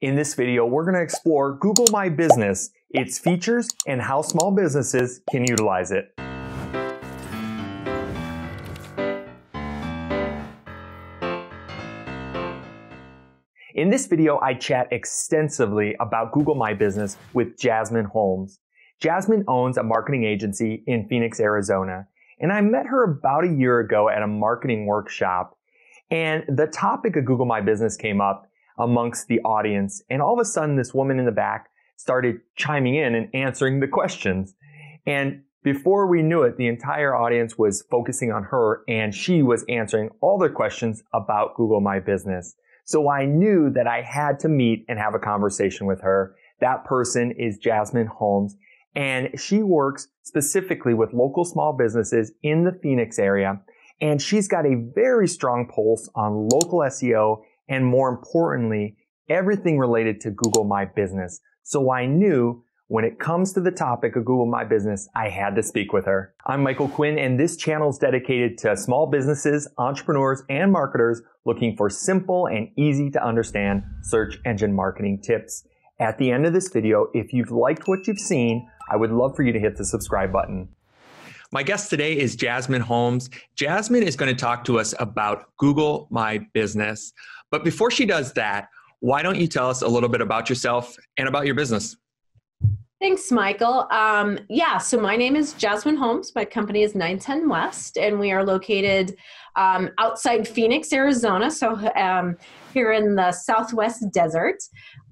In this video, we're going to explore Google My Business, its features, and how small businesses can utilize it. In this video, I chat extensively about Google My Business with Jasmine Holmes. Jasmine owns a marketing agency in Phoenix, Arizona, and I met her about a year ago at a marketing workshop. And the topic of Google My Business came up amongst the audience. And all of a sudden, this woman in the back started chiming in and answering the questions. And before we knew it, the entire audience was focusing on her and she was answering all their questions about Google My Business. So I knew that I had to meet and have a conversation with her. That person is Jasmine Holmes and she works specifically with local small businesses in the Phoenix area. And she's got a very strong pulse on local SEO and more importantly, everything related to Google My Business. So I knew when it comes to the topic of Google My Business, I had to speak with her. I'm Michael Quinn and this channel is dedicated to small businesses, entrepreneurs, and marketers looking for simple and easy to understand search engine marketing tips. At the end of this video, if you've liked what you've seen, I would love for you to hit the subscribe button. My guest today is Jasmine Holmes. Jasmine is going to talk to us about Google My Business. But before she does that, why don't you tell us a little bit about yourself and about your business? Thanks, Michael. Um, yeah, so my name is Jasmine Holmes. My company is 910 West, and we are located um, outside Phoenix, Arizona. So um, here in the Southwest Desert.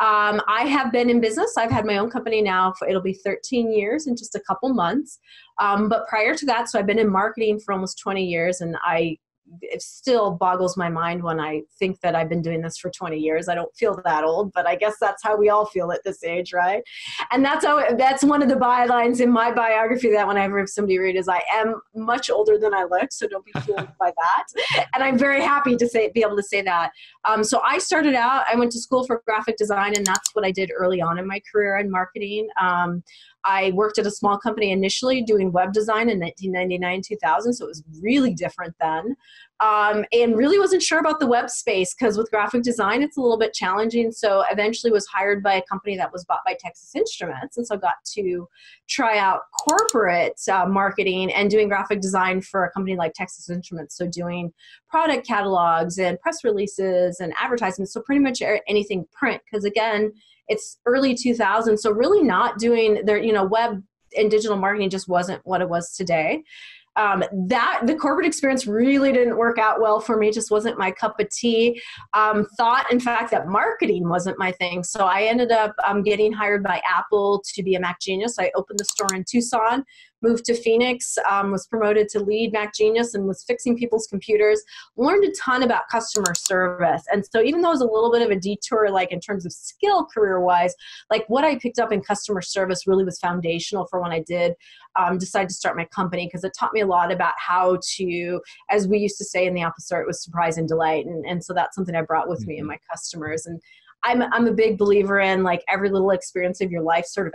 Um, I have been in business. I've had my own company now for it'll be 13 years in just a couple months. Um, but prior to that, so I've been in marketing for almost 20 years, and I it still boggles my mind when I think that I've been doing this for 20 years. I don't feel that old, but I guess that's how we all feel at this age, right? And that's how that's one of the bylines in my biography that whenever somebody read is I am much older than I look, so don't be fooled by that. And I'm very happy to say be able to say that. Um, so I started out. I went to school for graphic design, and that's what I did early on in my career in marketing. Um, I worked at a small company initially doing web design in 1999, 2000, so it was really different then. Um, and really wasn't sure about the web space because with graphic design, it's a little bit challenging. So eventually was hired by a company that was bought by Texas Instruments. And so got to try out corporate uh, marketing and doing graphic design for a company like Texas Instruments. So doing product catalogs and press releases and advertisements. So pretty much anything print. Because again, it's early 2000s so really not doing their you know web and digital marketing just wasn't what it was today. Um, that the corporate experience really didn't work out well for me just wasn't my cup of tea. Um, thought in fact that marketing wasn't my thing so i ended up um, getting hired by apple to be a mac genius. I opened the store in tucson moved to Phoenix, um, was promoted to lead Mac Genius and was fixing people's computers, learned a ton about customer service. And so even though it was a little bit of a detour, like in terms of skill career wise, like what I picked up in customer service really was foundational for when I did um, decide to start my company because it taught me a lot about how to, as we used to say in the office, it was surprise and delight. And, and so that's something I brought with mm-hmm. me and my customers. And I'm, I'm a big believer in like every little experience of your life sort of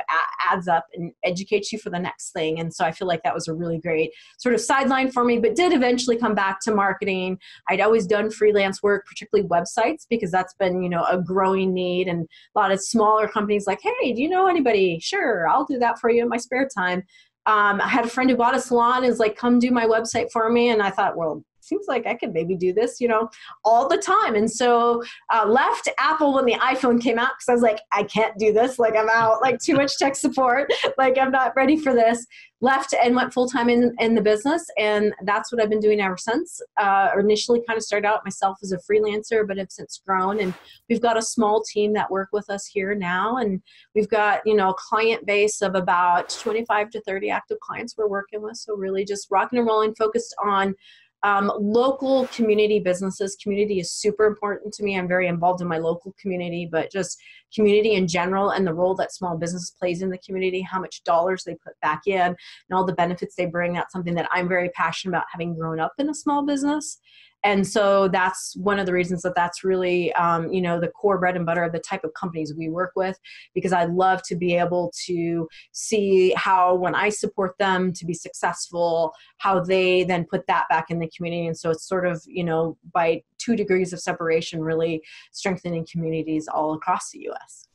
adds up and educates you for the next thing. And so I feel like that was a really great sort of sideline for me, but did eventually come back to marketing. I'd always done freelance work, particularly websites, because that's been, you know, a growing need and a lot of smaller companies like, hey, do you know anybody? Sure, I'll do that for you in my spare time. Um, I had a friend who bought a salon is like, come do my website for me. And I thought, well, seems like I could maybe do this, you know, all the time. And so uh, left Apple when the iPhone came out because I was like, I can't do this. Like I'm out, like too much tech support. Like I'm not ready for this. Left and went full time in, in the business. And that's what I've been doing ever since. Uh, initially kind of started out myself as a freelancer, but have since grown. And we've got a small team that work with us here now. And we've got, you know, a client base of about 25 to 30 active clients we're working with. So really just rocking and rolling, focused on um, local community businesses. Community is super important to me. I'm very involved in my local community, but just community in general and the role that small business plays in the community, how much dollars they put back in, and all the benefits they bring. That's something that I'm very passionate about having grown up in a small business. And so that's one of the reasons that that's really um, you know the core bread and butter of the type of companies we work with because i love to be able to see how when i support them to be successful how they then put that back in the community. And so it's sort of you know by two degrees of separation really strengthening communities all across the us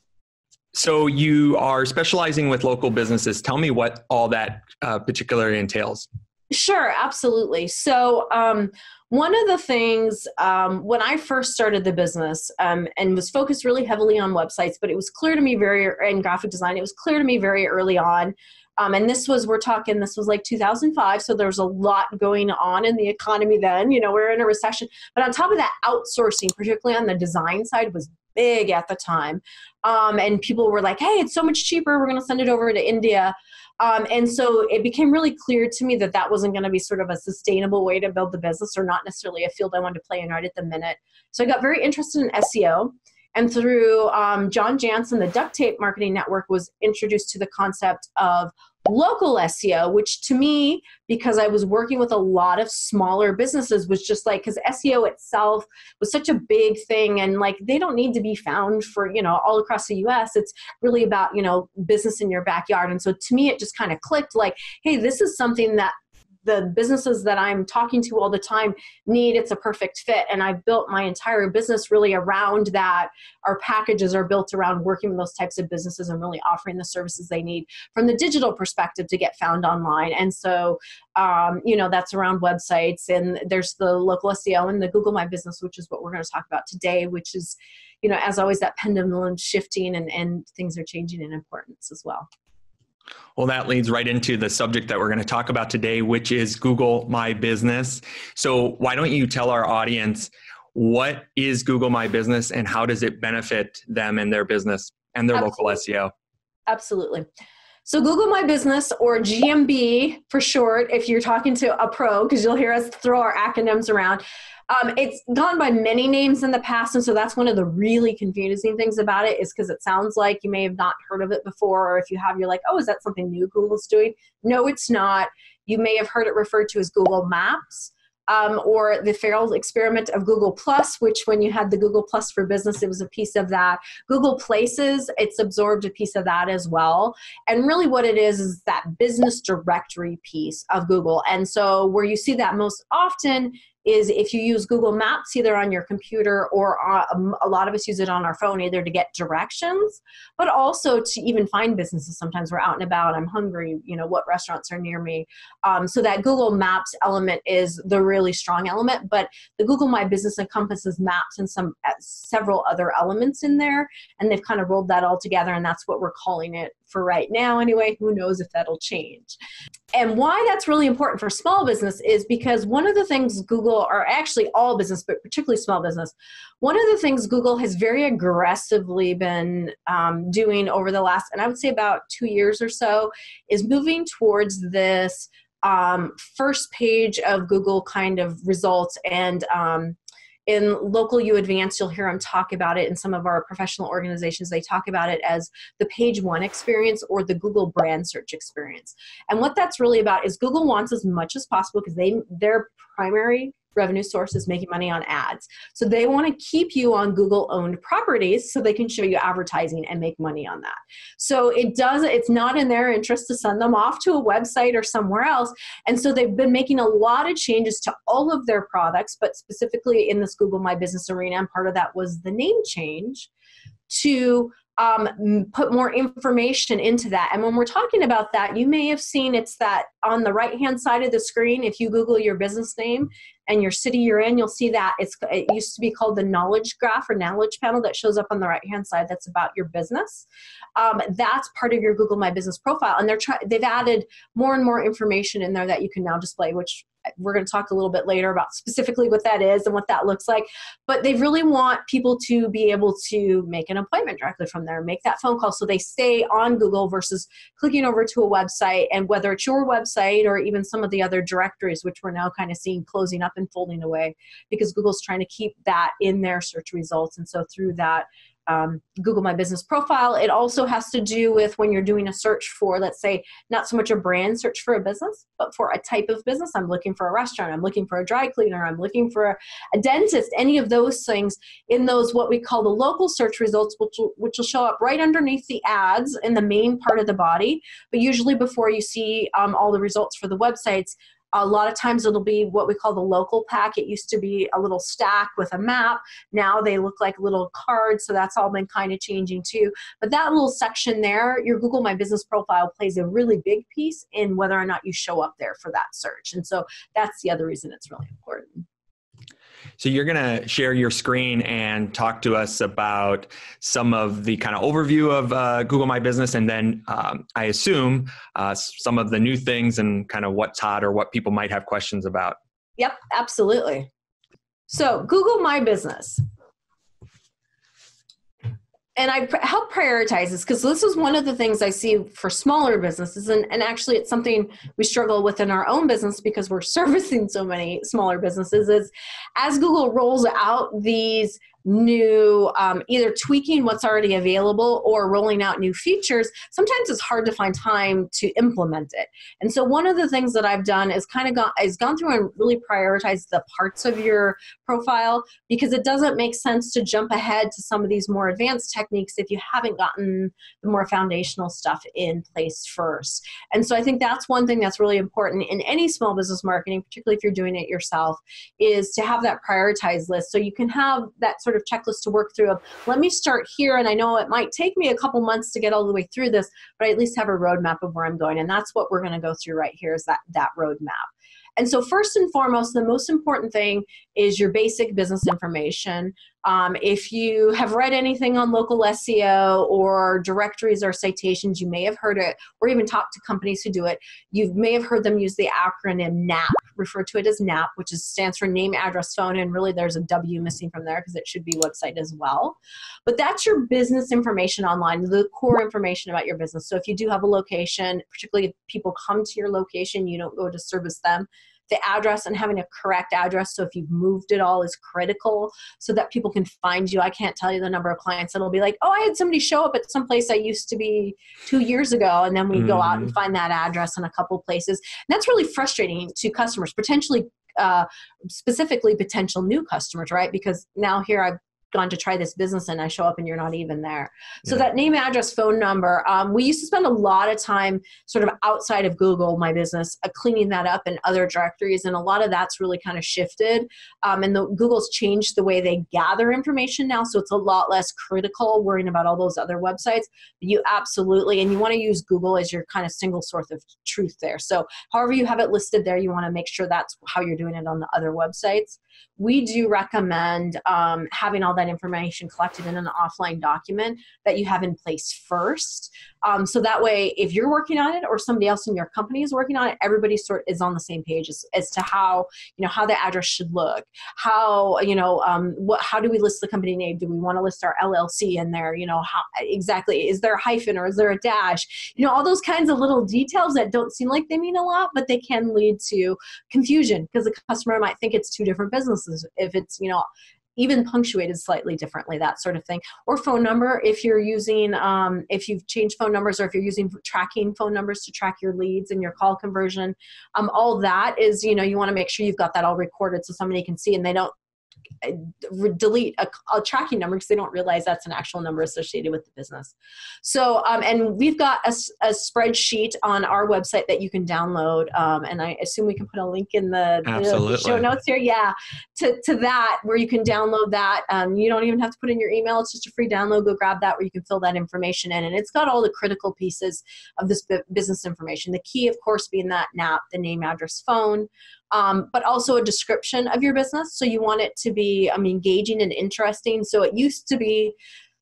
so you are specializing with local businesses. Tell me what all that uh, particularly entails Sure, absolutely. So, um, one of the things um, when I first started the business um, and was focused really heavily on websites, but it was clear to me very in graphic design. It was clear to me very early on, um, and this was we're talking this was like 2005, so there was a lot going on in the economy then. You know, we we're in a recession, but on top of that, outsourcing, particularly on the design side, was big at the time, um, and people were like, "Hey, it's so much cheaper. We're going to send it over to India." Um, and so it became really clear to me that that wasn't going to be sort of a sustainable way to build the business or not necessarily a field I wanted to play in right at the minute. So I got very interested in SEO. And through um, John Jantsch, the Duct Tape Marketing Network was introduced to the concept of local SEO, which to me, because I was working with a lot of smaller businesses, was just like, because SEO itself was such a big thing and like they don't need to be found for, you know, all across the US. It's really about, you know, business in your backyard. And so to me, it just kind of clicked like, hey, this is something that the businesses that I'm talking to all the time need. It's a perfect fit. And I've built my entire business really around that. Our packages are built around working with those types of businesses and really offering the services they need from the digital perspective to get found online. And so, um, you know, that's around websites. And there's the local SEO and the Google My Business, which is what we're going to talk about today, which is, you know, as always, that pendulum shifting and, and things are changing in importance as well. Well, that leads right into the subject that we're going to talk about today, which is Google My Business. So, why don't you tell our audience what is Google My Business and how does it benefit them and their business and their Absolutely. local SEO? Absolutely. So, Google My Business, or GMB for short, if you're talking to a pro, because you'll hear us throw our acronyms around, um, it's gone by many names in the past, and so that's one of the really confusing things about it is because it sounds like you may have not heard of it before, or if you have, you're like, oh, is that something new Google's doing? No, it's not. You may have heard it referred to as Google Maps. Um, or the failed experiment of Google Plus, which when you had the Google Plus for Business, it was a piece of that. Google Places, it's absorbed a piece of that as well. And really, what it is is that business directory piece of Google. And so, where you see that most often is if you use Google Maps either on your computer or um, a lot of us use it on our phone either to get directions, but also to even find businesses. Sometimes we're out and about, I'm hungry, you know, what restaurants are near me. Um, so that Google Maps element is the really strong element, but the Google My Business encompasses maps and some uh, several other elements in there, and they've kind of rolled that all together, and that's what we're calling it for right now anyway. Who knows if that'll change. And why that's really important for small business is because one of the things Google, or actually all business, but particularly small business, one of the things Google has very aggressively been um, doing over the last, and I would say about two years or so, is moving towards this um, first page of Google kind of results and um, in local U Advance, you'll hear them talk about it in some of our professional organizations. They talk about it as the page one experience or the Google brand search experience. And what that's really about is Google wants as much as possible because they their primary revenue source is making money on ads. So they want to keep you on Google owned properties so they can show you advertising and make money on that. So it does it's not in their interest to send them off to a website or somewhere else. And so they've been making a lot of changes to all of their products, but specifically in this Google My Business arena and part of that was the name change to um, put more information into that. And when we're talking about that, you may have seen it's that on the right hand side of the screen, if you Google your business name and your city you're in, you'll see that it's it used to be called the knowledge graph or knowledge panel that shows up on the right hand side. That's about your business. Um, that's part of your Google My Business profile, and they're try- they've added more and more information in there that you can now display, which we're going to talk a little bit later about specifically what that is and what that looks like. But they really want people to be able to make an appointment directly from there, make that phone call so they stay on Google versus clicking over to a website. And whether it's your website or even some of the other directories, which we're now kind of seeing closing up and folding away because Google's trying to keep that in their search results. And so through that, um, Google My Business profile. It also has to do with when you're doing a search for, let's say, not so much a brand search for a business, but for a type of business. I'm looking for a restaurant, I'm looking for a dry cleaner, I'm looking for a dentist, any of those things in those what we call the local search results, which will, which will show up right underneath the ads in the main part of the body. But usually before you see um, all the results for the websites, a lot of times it'll be what we call the local pack. It used to be a little stack with a map. Now they look like little cards, so that's all been kind of changing too. But that little section there, your Google My Business profile plays a really big piece in whether or not you show up there for that search. And so that's the other reason it's really important. So you're going to share your screen and talk to us about some of the kind of overview of uh, Google My Business, and then um, I assume uh, some of the new things and kind of what's hot or what people might have questions about. Yep, absolutely. So Google My Business and I pr- help prioritize this because this is one of the things I see for smaller businesses, and, and actually it's something we struggle with in our own business because we're servicing so many smaller businesses. Is as Google rolls out these new um, either tweaking what's already available or rolling out new features sometimes it's hard to find time to implement it. And so one of the things that i've done is kind of gone is gone through and really prioritized the parts of your profile because it doesn't make sense to jump ahead to some of these more advanced techniques if you haven't gotten the more foundational stuff in place first. And so i think that's one thing that's really important in any small business marketing particularly if you're doing it yourself is to have that prioritized list so you can have that sort of checklist to work through of let me start here and i know it might take me a couple months to get all the way through this but i at least have a roadmap of where i'm going and that's what we're going to go through right here is that that roadmap and so, first and foremost, the most important thing is your basic business information. Um, if you have read anything on local SEO or directories or citations, you may have heard it, or even talked to companies who do it. You may have heard them use the acronym NAP, refer to it as NAP, which is, stands for name, address, phone, and really there's a W missing from there because it should be website as well. But that's your business information online, the core information about your business. So if you do have a location, particularly if people come to your location, you don't go to service them the address and having a correct address. So if you've moved it all is critical so that people can find you. I can't tell you the number of clients that'll be like, oh, I had somebody show up at some place I used to be two years ago. And then we mm-hmm. go out and mm-hmm. find that address in a couple places. And that's really frustrating to customers, potentially uh, specifically potential new customers, right? Because now here I've gone to try this business and I show up and you're not even there. So yeah. that name, address, phone number, um, we used to spend a lot of time sort of outside of Google, my business, uh, cleaning that up in other directories. And a lot of that's really kind of shifted. Um, and the, Google's changed the way they gather information now. So it's a lot less critical worrying about all those other websites. You absolutely, and you want to use Google as your kind of single source of truth there. So however you have it listed there, you want to make sure that's how you're doing it on the other websites. We do recommend um, having all that information collected in an offline document that you have in place first. Um, so that way, if you're working on it or somebody else in your company is working on it, everybody sort is on the same page as, as to how you know how the address should look. How you know um, what? How do we list the company name? Do we want to list our LLC in there? You know how exactly is there a hyphen or is there a dash? You know all those kinds of little details that don't seem like they mean a lot, but they can lead to confusion because the customer might think it's two different businesses if it's you know even punctuated slightly differently, that sort of thing. Or phone number if you're using, um, if you've changed phone numbers or if you're using tracking phone numbers to track your leads and your call conversion. Um, all that is, you know, you want to make sure you've got that all recorded so somebody can see and they don't delete a, a, tracking number because they don't realize that's an actual number associated with the business. So, um, and we've got a, a, spreadsheet on our website that you can download, um, and I assume we can put a link in the, the, show notes here. Yeah, to, to that where you can download that. Um, you don't even have to put in your email; it's just a free download. Go grab that where you can fill that information in, and it's got all the critical pieces of this business information. The key, of course, being that NAP, the name, address, phone um, but also a description of your business. So you want it to be um, engaging and interesting. So it used to be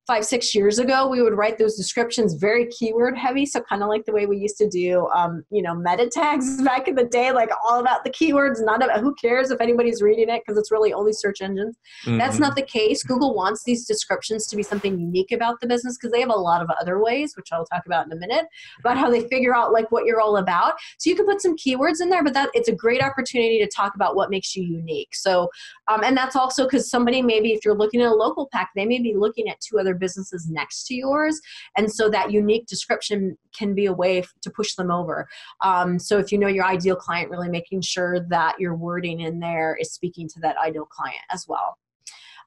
five six years ago we would write those descriptions very keyword heavy. So kind of like the way we used to do um, you know meta tags back in the day like all about the keywords not of who cares if anybody's reading it? Because it's really only search engines. Mm-hmm. that's not the case. Google wants these descriptions to be something unique about the business because they have a lot of other ways which i'll talk about in a minute about how they figure out like what you're all about. So you can put some keywords in there but that it's a great opportunity to talk about what makes you unique. So um, and that's also because somebody maybe if you're looking at a local pack they may be looking at two other other businesses next to yours. And so that unique description can be a way to push them over. Um, so if you know your ideal client, really making sure that your wording in there is speaking to that ideal client as well.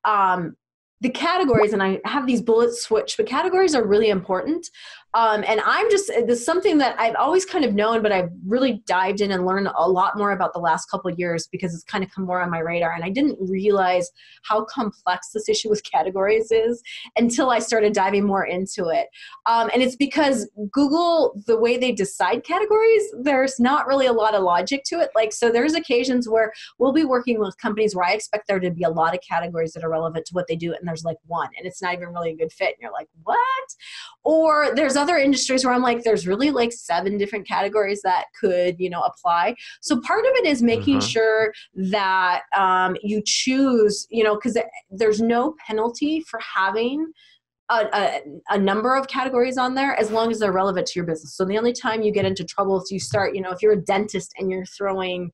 Um, the categories, and I have these bullets switched, but categories are really important. Um, and I'm just, this something that I've always kind of known, but I've really dived in and learned a lot more about the last couple years because it's kind of come more on my radar. And I didn't realize how complex this issue with categories is until I started diving more into it. Um, and it's because Google, the way they decide categories, there's not really a lot of logic to it. Like, so there's occasions where we'll be working with companies where I expect there to be a lot of categories that are relevant to what they do, and there's like one, and it's not even really a good fit. And you're like, what? Or there's other industries where I'm like, there's really like seven different categories that could, you know, apply. So part of it is making mm-hmm. sure that um, you choose, you know, because there's no penalty for having a, a, a, number of categories on there as long as they're relevant to your business. So the only time you get into trouble is you start, you know, if you're a dentist and you're throwing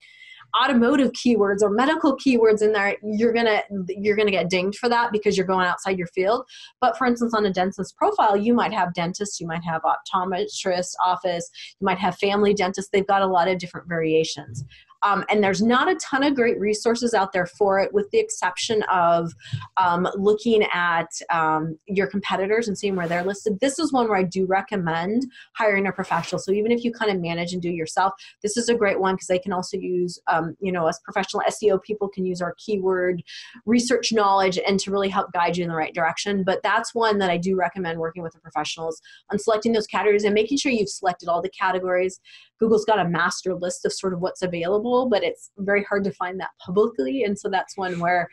automotive keywords or medical keywords in there you're gonna you're gonna get dinged for that because you're going outside your field. But for instance on a dentist profile you might have dentists you might have optometrist office you might have family dentists. They've got a lot of different variations um, and there's not a ton of great resources out there for it, with the exception of um, looking at um, your competitors and seeing where they're listed. This is one where I do recommend hiring a professional. So even if you kind of manage and do yourself, this is a great one because they can also use, um, you know, as professional SEO people can use our keyword research knowledge and to really help guide you in the right direction. But that's one that I do recommend working with the professionals on selecting those categories and making sure you've selected all the categories. Google's got a master list of sort of what's available but it's very hard to find that publicly. And so that's one where,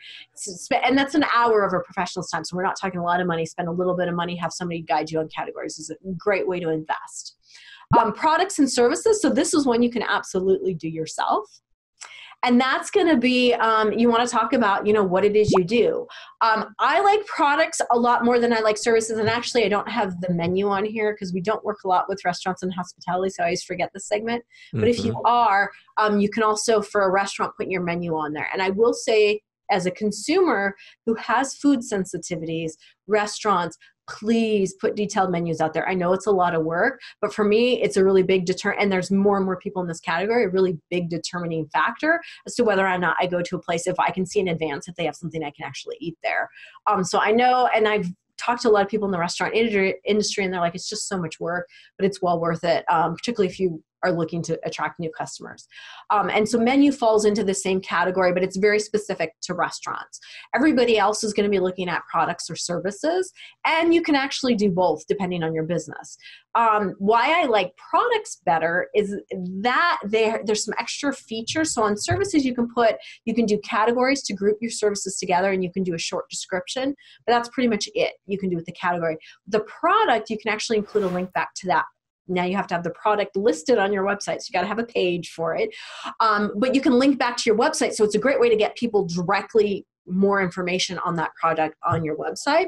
and that's an hour of a professional's time. So we're not talking a lot of money, spend a little bit of money, have somebody guide you on categories is a great way to invest. Um, products and services. So this is one you can absolutely do yourself and that's going to be um, you want to talk about you know what it is you do um, i like products a lot more than i like services and actually i don't have the menu on here because we don't work a lot with restaurants and hospitality so i always forget this segment but mm-hmm. if you mm-hmm. are um, you can also for a restaurant put your menu on there and i will say as a consumer who has food sensitivities restaurants please put detailed menus out there. I know it's a lot of work, but for me, it's a really big deter. And there's more and more people in this category, a really big determining factor as to whether or not I go to a place if I can see in advance if they have something I can actually eat there. Um, so I know, and I've talked to a lot of people in the restaurant industry, and they're like, it's just so much work, but it's well worth it. Um, particularly if you are looking to attract new customers. Um, and so menu falls into the same category, but it's very specific to restaurants. Everybody else is going to be looking at products or services, and you can actually do both depending on your business. Um, why I like products better is that there, there's some extra features. So on services, you can put, you can do categories to group your services together, and you can do a short description, but that's pretty much it you can do with the category. The product, you can actually include a link back to that now you have to have the product listed on your website so you got to have a page for it um, but you can link back to your website so it's a great way to get people directly more information on that product on your website.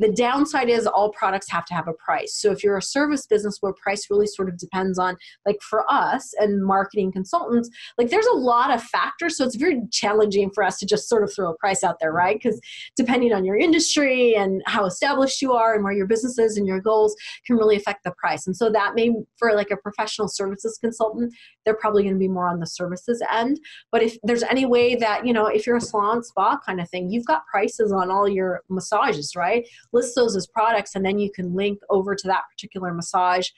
The downside is all products have to have a price. So if you're a service business where price really sort of depends on, like for us and marketing consultants, like there's a lot of factors. So it's very challenging for us to just sort of throw a price out there, right? Because depending on your industry and how established you are and where your business is and your goals can really affect the price. And so that may, for like a professional services consultant, they're probably going to be more on the services end. But if there's any way that, you know, if you're a salon spa kind of thing, you've got prices on all your massages, right? List those as products and then you can link over to that particular massage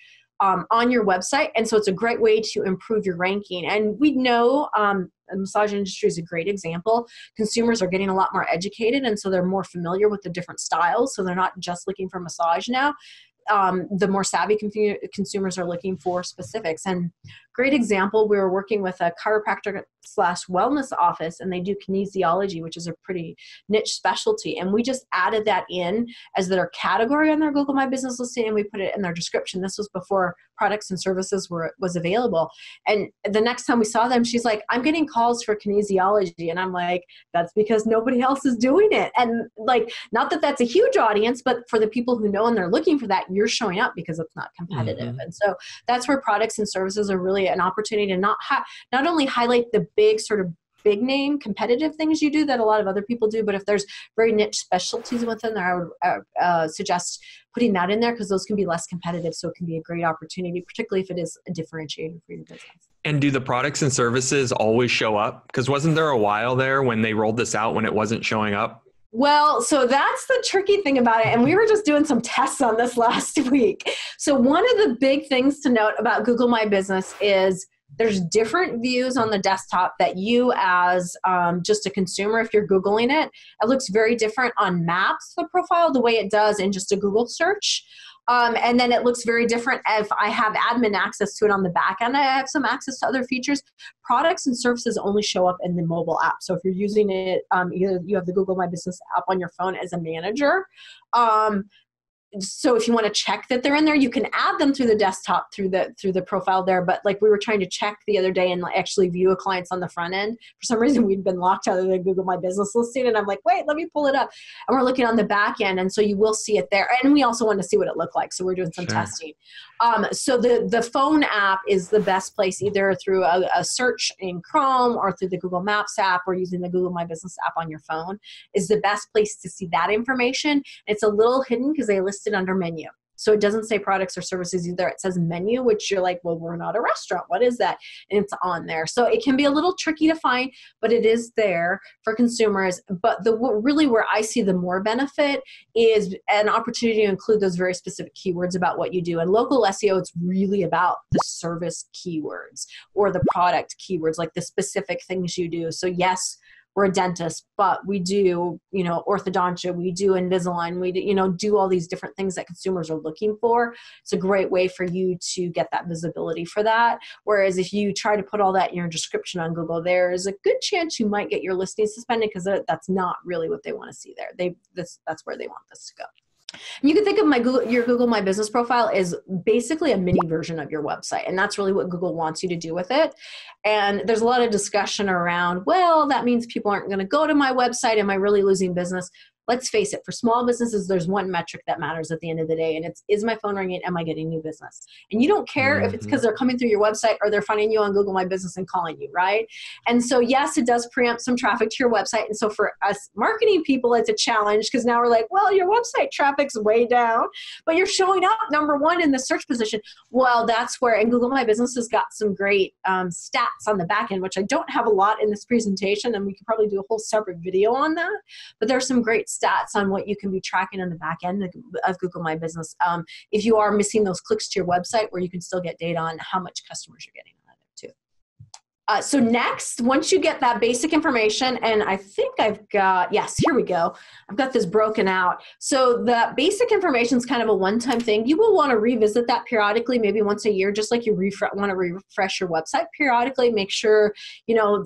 um, on your website. And so it's a great way to improve your ranking. And we know um, the massage industry is a great example. Consumers are getting a lot more educated, and so they're more familiar with the different styles. So they're not just looking for massage now um, the more savvy consumers are looking for specifics. And great example, we were working with a chiropractor slash wellness office, and they do kinesiology, which is a pretty niche specialty. And we just added that in as their category on their Google My Business listing, and we put it in their description. This was before products and services were was available. And the next time we saw them, she's like, "I'm getting calls for kinesiology," and I'm like, "That's because nobody else is doing it." And like, not that that's a huge audience, but for the people who know and they're looking for that, you're showing up because it's not competitive. Mm-hmm. And so that's where products and services are really an opportunity to not ha- not only highlight the big sort of big name competitive things you do that a lot of other people do, but if there's very niche specialties within there, I would uh, uh, suggest putting that in there because those can be less competitive. So it can be a great opportunity, particularly if it is a differentiator for your business. And do the products and services always show up? Because wasn't there a while there when they rolled this out when it wasn't showing up? Well, so that's the tricky thing about it. And we were just doing some tests on this last week. So, one of the big things to note about Google My Business is there's different views on the desktop that you as um, just a consumer if you're googling it it looks very different on maps the profile the way it does in just a google search um, and then it looks very different if I have admin access to it on the back end. I have some access to other features. Products and services only show up in the mobile app. So if you're using it, um, either you have the Google My Business app on your phone as a manager, um, so if you want to check that they're in there you can add them through the desktop through the through the profile there but like we were trying to check the other day and actually view a client's on the front end. For some reason we'd been locked out of the google my business listing and i'm like wait let me pull it up. And we're looking on the back end and so you will see it there and we also want to see what it looked like so we're doing some sure. testing. Um, so the the phone app is the best place either through a, a search in chrome or through the google maps app or using the google my business app on your phone is the best place to see that information. It's a little hidden because they list listed under menu. So it doesn't say products or services either. It says menu, which you're like, well, we're not a restaurant. What is that? And it's on there. So it can be a little tricky to find, but it is there for consumers. But the really where I see the more benefit is an opportunity to include those very specific keywords about what you do. And local SEO, it's really about the service keywords or the product keywords, like the specific things you do. So yes, we're a dentist, but we do, you know, orthodontia, we do Invisalign, we do, you know, do all these different things that consumers are looking for. It's a great way for you to get that visibility for that. Whereas if you try to put all that in your description on Google, there is a good chance you might get your listing suspended because uh, that's not really what they want to see there. They this that's where they want this to go. You can think of my Google, your Google My Business profile is basically a mini version of your website, and that's really what Google wants you to do with it. And there's a lot of discussion around, well, that means people aren't going to go to my website. Am I really losing business? Let's face it, for small businesses, there's one metric that matters at the end of the day, and it's is my phone ringing? Am I getting new business? And you don't care mm-hmm. if it's because mm-hmm. they're coming through your website or they're finding you on Google My Business and calling you, right? And so, yes, it does preempt some traffic to your website. And so, for us marketing people, it's a challenge because now we're like, well, your website traffic's way down, but you're showing up number one in the search position. Well, that's where, and Google My Business has got some great um, stats on the back end, which I don't have a lot in this presentation, and we could probably do a whole separate video on that. But there's some great stats on what you can be tracking on the back end of Google My Business. Um, if you are missing those clicks to your website, where you can still get data on how much customers you're getting. Uh, so next, once you get that basic information, and I think I've got, yes, here we go. I've got this broken out. So the basic information is kind of a one-time thing. You will want to revisit that periodically, maybe once a year, just like you want to refresh your website periodically. Make sure, you know,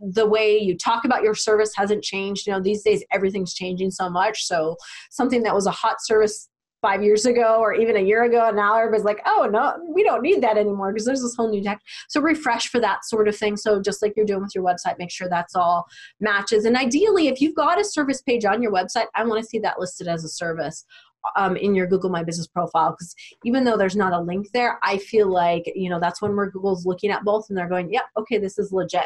the way you talk about your service hasn't changed. You know, these days everything's changing so much. So something that was a hot service five years ago or even a year ago, now everybody's like, oh no, we don't need that anymore because there's this whole new tech. So refresh for that sort of thing. So just like you're doing with your website, make sure that's all matches. And ideally, if you've got a service page on your website, I want to see that listed as a service. Um, in your Google My Business profile, because even though there's not a link there, I feel like you know that's when where Google's looking at both and they're going, "Yep, yeah, okay, this is legit."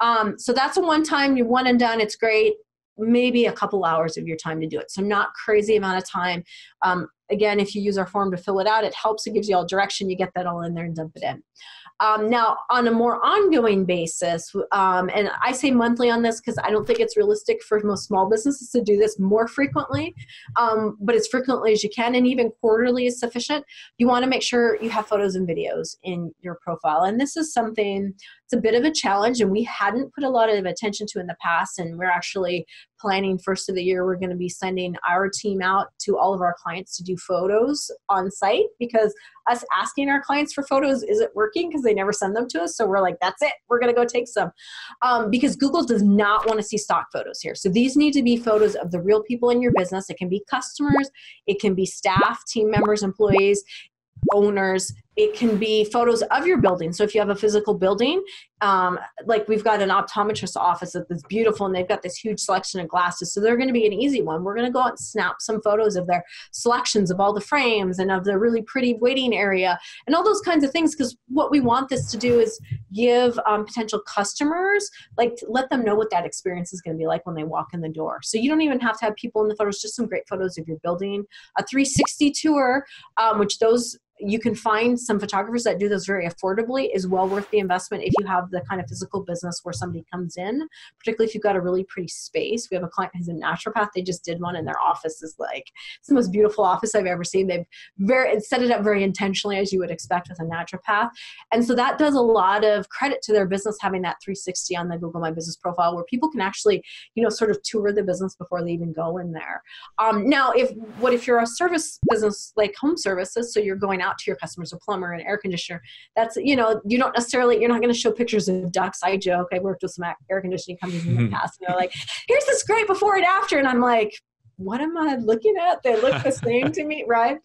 Um, so that's a one time, you're one and done. It's great. Maybe a couple hours of your time to do it. So not crazy amount of time. Um, again, if you use our form to fill it out, it helps. It gives you all direction. You get that all in there and dump it in. Um, now, on a more ongoing basis, um, and I say monthly on this because I don't think it's realistic for most small businesses to do this more frequently, um, but as frequently as you can, and even quarterly is sufficient. You want to make sure you have photos and videos in your profile. And this is something it's a bit of a challenge and we hadn't put a lot of attention to in the past and we're actually planning first of the year we're going to be sending our team out to all of our clients to do photos on site because us asking our clients for photos isn't working because they never send them to us so we're like that's it we're going to go take some. Um, because google does not want to see stock photos here. So these need to be photos of the real people in your business. It can be customers it can be staff team members employees owners it can be photos of your building. So if you have a physical building, um, like we've got an optometrist office that's beautiful and they've got this huge selection of glasses. So they're going to be an easy one. We're going to go out and snap some photos of their selections of all the frames and of the really pretty waiting area and all those kinds of things. Because what we want this to do is give um, potential customers, like let them know what that experience is going to be like when they walk in the door. So you don't even have to have people in the photos, just some great photos of your building. A 360 tour, um, which those you can find some photographers that do this very affordably is well worth the investment if you have the kind of physical business where somebody comes in particularly if you've got a really pretty space. We have a client who's a naturopath. They just did one and their office is like it's the most beautiful office i've ever seen. They've very set it up very intentionally as you would expect with a naturopath. And so that does a lot of credit to their business having that 360 on the google my business profile where people can actually you know sort of tour the business before they even go in there. Um, now if what if you're a service business like home services so you're going out to your customers a plumber and air conditioner that's you know you don't necessarily you're not going to show pictures of ducks i joke i worked with some air conditioning companies in the hmm. past and they're like here's this great before and after and i'm like what am I looking at? They look the same to me, right?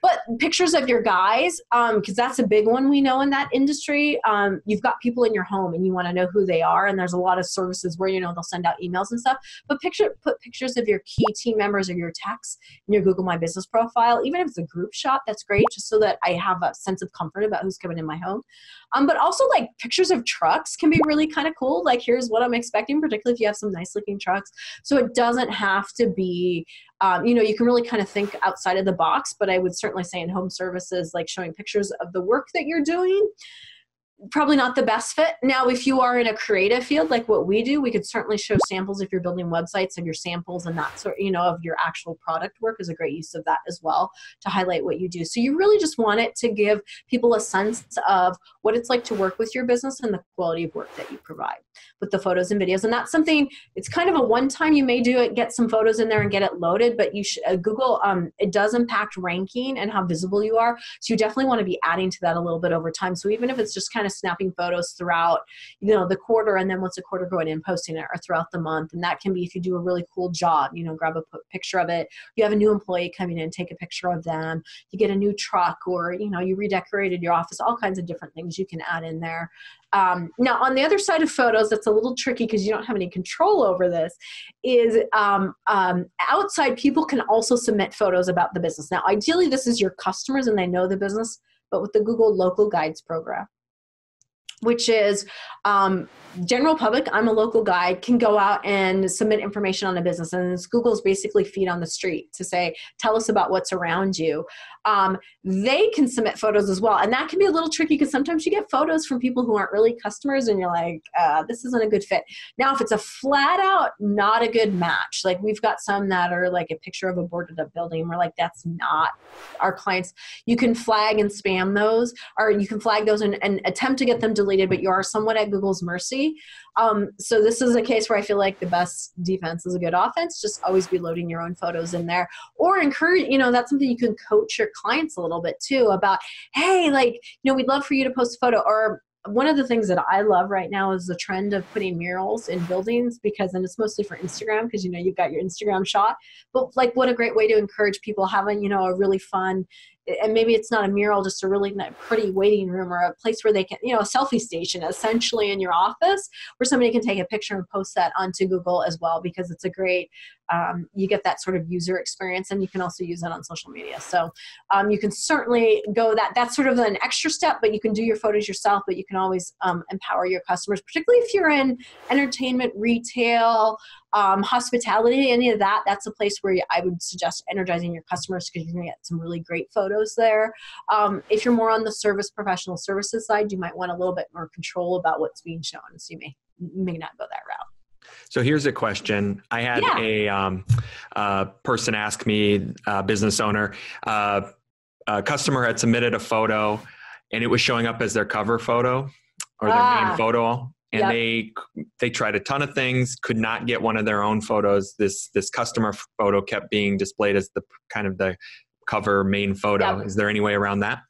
But pictures of your guys, because um, that's a big one we know in that industry. Um, you've got people in your home and you want to know who they are, and there's a lot of services where you know they'll send out emails and stuff. But picture put pictures of your key team members or your techs in your Google My Business profile, even if it's a group shot. That's great, just so that I have a sense of comfort about who's coming in my home. Um, but also like pictures of trucks can be really kind of cool. Like here's what I'm expecting, particularly if you have some nice looking trucks. So it doesn't have to be um, you know, you can really kind of think outside of the box, but I would certainly say in home services, like showing pictures of the work that you're doing probably not the best fit. Now, if you are in a creative field like what we do, we could certainly show samples if you're building websites of your samples and that sort, you know, of your actual product work is a great use of that as well to highlight what you do. So you really just want it to give people a sense of what it's like to work with your business and the quality of work that you provide with the photos and videos. And that's something, it's kind of a one time you may do it, get some photos in there and get it loaded, but you should, uh, Google, um, it does impact ranking and how visible you are. So you definitely want to be adding to that a little bit over time. So even if it's just kind of snapping photos throughout, you know, the quarter and then once a quarter going in posting it or throughout the month. And that can be if you do a really cool job, you know, grab a picture of it. You have a new employee coming in, take a picture of them. You get a new truck or, you know, you redecorated your office, all kinds of different things you can add in there. Um, now, on the other side of photos, that's a little tricky because you don't have any control over this. Is um, um, outside people can also submit photos about the business. Now, ideally, this is your customers and they know the business, but with the Google Local Guides program, which is um, general public i'm a local guide can go out and submit information on a business. And google's basically feet on the street to say tell us about what's around you um, they can submit photos as well and that can be a little tricky because sometimes you get photos from people who aren't really customers and you're like uh, this isn't a good fit now if it's a flat out not a good match like we've got some that are like a picture of a boarded up building we're like that's not our clients you can flag and spam those or you can flag those and, and attempt to get them deleted but you are somewhat at google's mercy um, so this is a case where I feel like the best defense is a good offense. Just always be loading your own photos in there, or encourage. You know, that's something you can coach your clients a little bit too about. Hey, like you know, we'd love for you to post a photo, or one of the things that I love right now is the trend of putting murals in buildings because, and it's mostly for Instagram because you know you've got your Instagram shot. But like, what a great way to encourage people having you know a really fun and maybe it's not a mural, just a really pretty waiting room or a place where they can, you know, a selfie station essentially in your office where somebody can take a picture and post that onto Google as well because it's a great, um, you get that sort of user experience and you can also use it on social media. So um, you can certainly go that, that's sort of an extra step, but you can do your photos yourself, but you can always um, empower your customers, particularly if you're in entertainment, retail, um, hospitality, any of that, that's a place where I would suggest energizing your customers because you're going to get some really great photos there. Um, if you're more on the service professional services side, you might want a little bit more control about what's being shown. So you may, may not go that route. So here's a question. I had yeah. a um, uh, person ask me, uh, business owner, uh, a customer had submitted a photo and it was showing up as their cover photo or their ah. main photo and yep. they they tried a ton of things could not get one of their own photos. This this customer photo kept being displayed as the kind of the cover main photo. Yep. is there any way around that?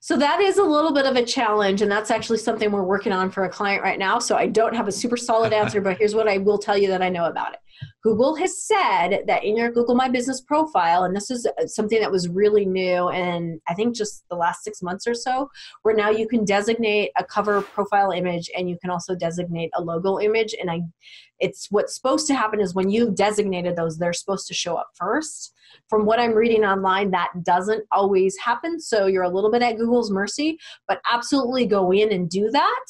So that is a little bit of a challenge and that's actually something we're working on for a client right now. So i don't have a super solid answer but here's what i will tell you that i know about it Google has said that in your Google My Business profile, and this is uh, something that was really new and I think just the last six months or so, where now you can designate a cover profile image and you can also designate a logo image. And I, it's what's supposed to happen is when you've designated those, they're supposed to show up first. From what I'm reading online, that doesn't always happen. So you're a little bit at Google's mercy, but absolutely go in and do that.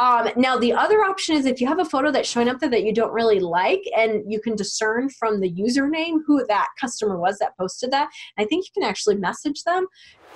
Um, now, the other option is if you have a photo that's showing up there that you don't really like, and you can discern from the username who that customer was that posted that. I think you can actually message them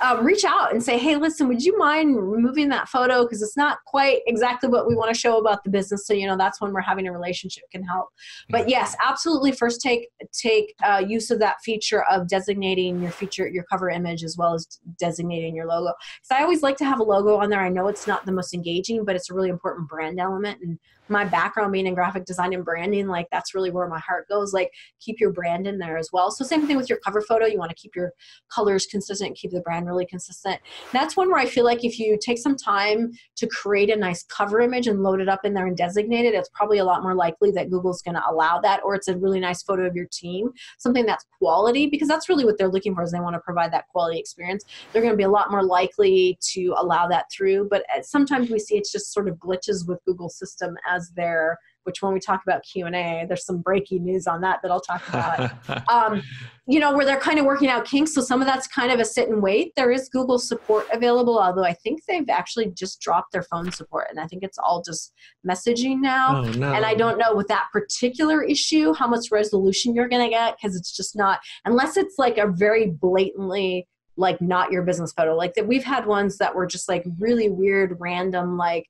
um, reach out and say, hey, listen, would you mind removing that photo? Because it's not quite exactly what we want to show about the business. So, you know, that's when we're having a relationship can help. But yes, absolutely. First, take take uh, use of that feature of designating your feature, your cover image, as well as designating your logo. Because I always like to have a logo on there. I know it's not the most engaging, but it's a really important brand element. And my background being in graphic design and branding, like that's really where my heart goes. Like keep your brand in there as well. So same thing with your cover photo. You want to keep your colors consistent, keep the brand really consistent. That's one where I feel like if you take some time to create a nice cover image and load it up in there and designate it, it's probably a lot more likely that Google's going to allow that, or it's a really nice photo of your team, something that's quality, because that's really what they're looking for is they want to provide that quality experience. They're going to be a lot more likely to allow that through. But uh, sometimes we see it's just sort of glitches with Google's system as their which when we talk about q&a there's some breaking news on that that i'll talk about. Um, you know where they're kind of working out kinks so some of that's kind of a sit and wait. There is google support available although i think they've actually just dropped their phone support and i think it's all just messaging now. Oh, no. and i don't know with that particular issue how much resolution you're going to get because it's just not unless it's like a very blatantly like not your business photo. Like that we've had ones that were just like really weird random like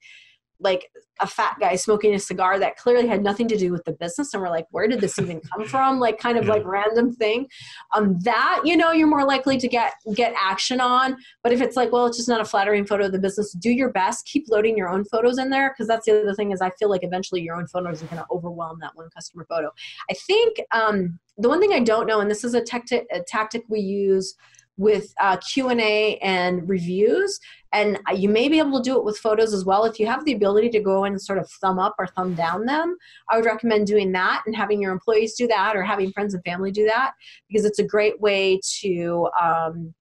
like a fat guy smoking a cigar that clearly had nothing to do with the business. And we're like where did this even come from? Like kind of yeah. like random thing. Um that you know you're more likely to get get action on. But if it's like well it's just not a flattering photo of the business do your best. Keep loading your own photos in there. Because that's the other thing is i feel like eventually your own photos are going to overwhelm that one customer photo. I think um the one thing i don't know and this is a, tactic a tactic we use with uh, q&a and reviews. And you may be able to do it with photos as well. If you have the ability to go and sort of thumb up or thumb down them i would recommend doing that and having your employees do that or having friends and family do that because it's a great way to um,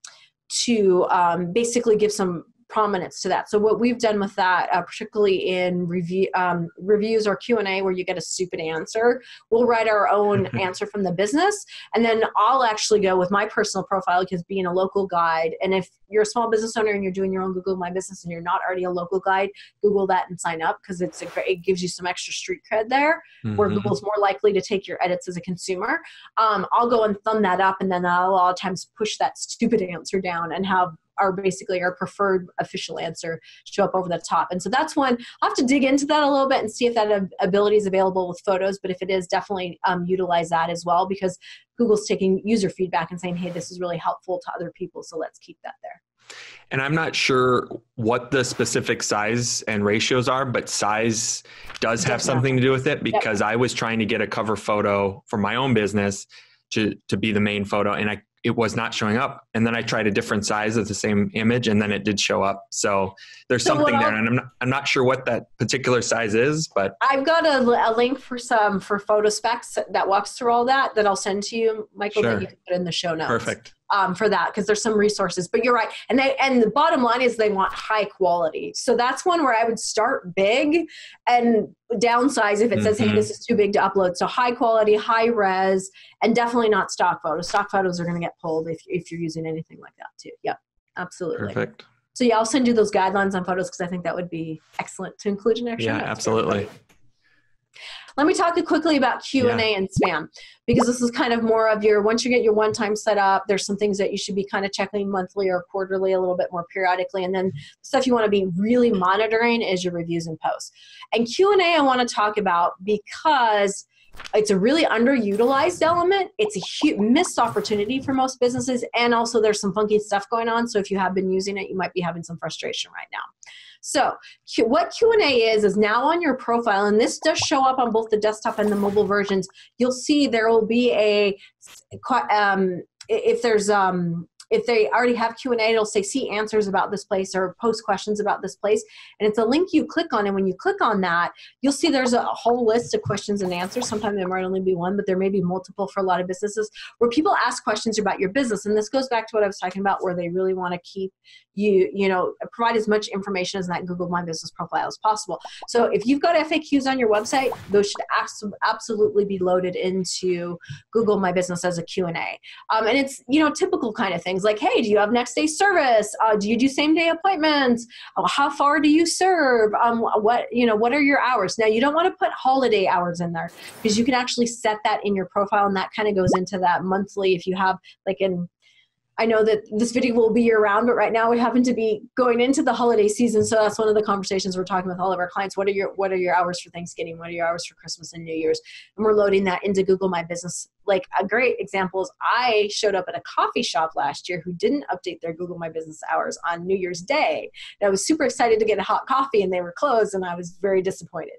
to um, basically give some prominence to that. So what we've done with that, uh, particularly in review um, reviews or Q and A, where you get a stupid answer, we'll write our own answer from the business, and then I'll actually go with my personal profile because being a local guide, and if you're a small business owner and you're doing your own Google My Business and you're not already a local guide, Google that and sign up because it's a great, it gives you some extra street cred there, mm-hmm. where Google's more likely to take your edits as a consumer. Um, I'll go and thumb that up, and then I'll a lot of times push that stupid answer down and have are basically our preferred official answer show up over the top. And so that's one, I'll have to dig into that a little bit and see if that ability is available with photos. But if it is, definitely um, utilize that as well because Google's taking user feedback and saying, hey, this is really helpful to other people. So let's keep that there. And I'm not sure what the specific size and ratios are, but size does have something to do with it because yep. I was trying to get a cover photo for my own business to, to be the main photo and I it was not showing up. And then I tried a different size of the same image and then it did show up. So there's so something there. And I'm not, I'm not sure what that particular size is, but I've got a, a link for some for photo specs that walks through all that that I'll send to you, Michael, sure. that you can put in the show notes. Perfect um, for that because there's some resources. But you're right, and they and the bottom line is they want high quality. So that's one where I would start big and downsize if it says, mm-hmm. "Hey, this is too big to upload." So high quality, high res, and definitely not stock photos. Stock photos are going to get pulled if if you're using anything like that too. Yep, absolutely. Perfect. So yeah, I'll send you those guidelines on photos because I think that would be excellent to include in our show. Yeah, absolutely. Let me talk quickly about Q and A yeah. and spam because this is kind of more of your once you get your one time set up. There's some things that you should be kind of checking monthly or quarterly, a little bit more periodically, and then stuff you want to be really monitoring is your reviews and posts. And Q and A I want to talk about because it's a really underutilized element. It's a huge missed opportunity for most businesses, and also there's some funky stuff going on. So if you have been using it, you might be having some frustration right now. So what Q&A is, is now on your profile, and this does show up on both the desktop and the mobile versions. You'll see there will be a, um, if there's um, if they already have q&a it'll say see answers about this place or post questions about this place. And it's a link you click on and when you click on that you'll see there's a whole list of questions and answers. Sometimes there might only be one but there may be multiple for a lot of businesses where people ask questions about your business. And this goes back to what i was talking about where they really want to keep you you know provide as much information as that google my business profile as possible. So if you've got faqs on your website those should absolutely be loaded into google my business as a q&a um, and it's you know typical kind of things like hey do you have next day service uh, do you do same day appointments uh, how far do you serve um, what you know what are your hours now you don't want to put holiday hours in there because you can actually set that in your profile and that kind of goes into that monthly if you have like in I know that this video will be year round, but right now we happen to be going into the holiday season. So that's one of the conversations we're talking with all of our clients. What are your what are your hours for Thanksgiving? What are your hours for Christmas and New Year's? And we're loading that into Google My Business. Like a great example is I showed up at a coffee shop last year who didn't update their Google My Business hours on New Year's Day. And I was super excited to get a hot coffee and they were closed and I was very disappointed.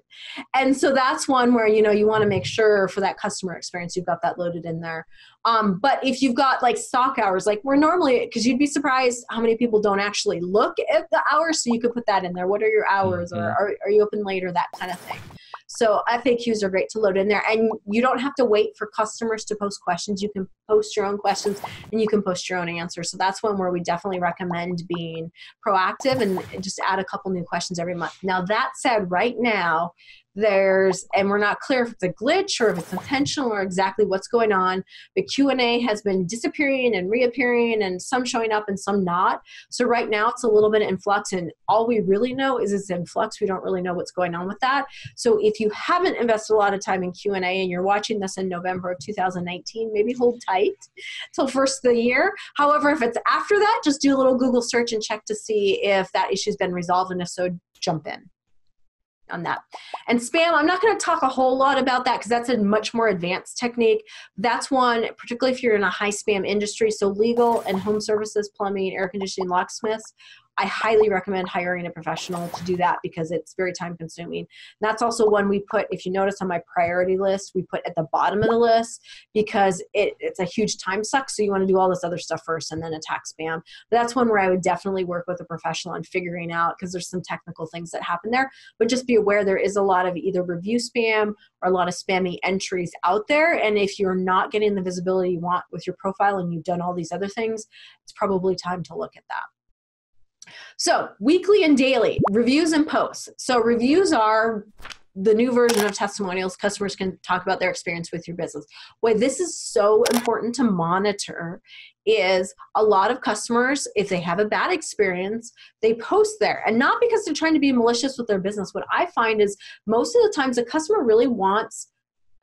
And so that's one where you know you want to make sure for that customer experience you've got that loaded in there. Um, but if you've got like stock hours, like we're normally, because you'd be surprised how many people don't actually look at the hours. So you could put that in there. What are your hours? Mm-hmm. Or are, are you open later? That kind of thing. So FAQs are great to load in there. And you don't have to wait for customers to post questions. You can post your own questions and you can post your own answers. So that's one where we definitely recommend being proactive and just add a couple new questions every month. Now, that said, right now, there's and we're not clear if it's a glitch or if it's intentional or exactly what's going on the q&a has been disappearing and reappearing and some showing up and some not. So right now it's a little bit in flux and all we really know is it's in flux. We don't really know what's going on with that. So if you haven't invested a lot of time in q&a and you're watching this in november of 2019 maybe hold tight till first of the year. However if it's after that just do a little google search and check to see if that issue's been resolved and if so jump in on that. And spam, I'm not going to talk a whole lot about that because that's a much more advanced technique. That's one, particularly if you're in a high spam industry. So legal and home services, plumbing, air conditioning, locksmiths I highly recommend hiring a professional to do that because it's very time consuming. that's also one we put, if you notice on my priority list, we put at the bottom of the list because it, it's a huge time suck. So you want to do all this other stuff first and then attack spam. But that's one where I would definitely work with a professional on figuring out because there's some technical things that happen there. But just be aware there is a lot of either review spam or a lot of spammy entries out there. And if you're not getting the visibility you want with your profile and you've done all these other things, it's probably time to look at that. So, weekly and daily reviews and posts. So, reviews are the new version of testimonials. Customers can talk about their experience with your business. Why this is so important to monitor is a lot of customers, if they have a bad experience, they post there. And not because they're trying to be malicious with their business. What I find is most of the times the customer really wants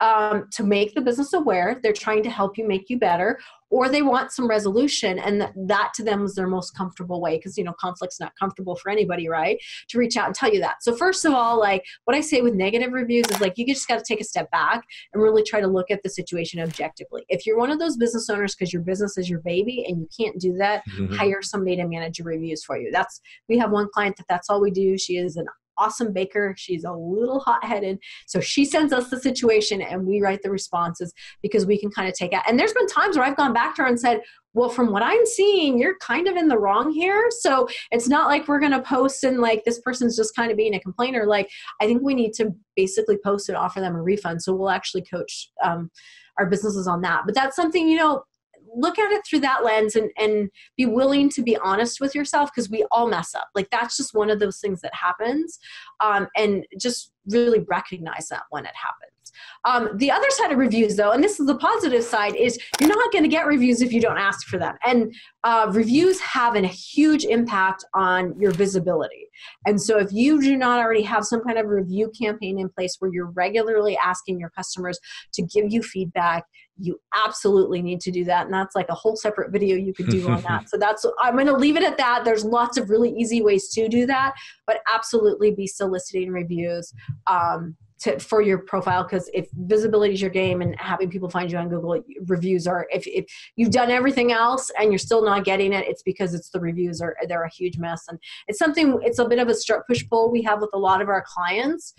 um, to make the business aware they're trying to help you make you better or they want some resolution and that, that to them is their most comfortable way because you know conflict's not comfortable for anybody right? To reach out and tell you that. So first of all like what i say with negative reviews is like you just got to take a step back and really try to look at the situation objectively. If you're one of those business owners because your business is your baby and you can't do that mm-hmm. hire somebody to manage your reviews for you. That's we have one client that that's all we do. She is an awesome baker. She's a little hot headed. So she sends us the situation and we write the responses because we can kind of take out. And there's been times where I've gone back to her and said, well, from what I'm seeing, you're kind of in the wrong here. So it's not like we're going to post and like this person's just kind of being a complainer. Like, I think we need to basically post and offer them a refund. So we'll actually coach um, our businesses on that. But that's something, you know, look at it through that lens and, and be willing to be honest with yourself because we all mess up. Like that's just one of those things that happens. Um, and just really recognize that when it happens. Um, the other side of reviews, though, and this is the positive side, is you're not going to get reviews if you don't ask for them. And uh, reviews have a huge impact on your visibility. And so, if you do not already have some kind of review campaign in place where you're regularly asking your customers to give you feedback, you absolutely need to do that. And that's like a whole separate video you could do on that. So, that's I'm going to leave it at that. There's lots of really easy ways to do that, but absolutely be soliciting reviews. Um, to, for your profile because if visibility is your game and having people find you on google reviews are if, if you've done everything else and you're still not getting it it's because it's the reviews are they're a huge mess. And it's something it's a bit of a push pull we have with a lot of our clients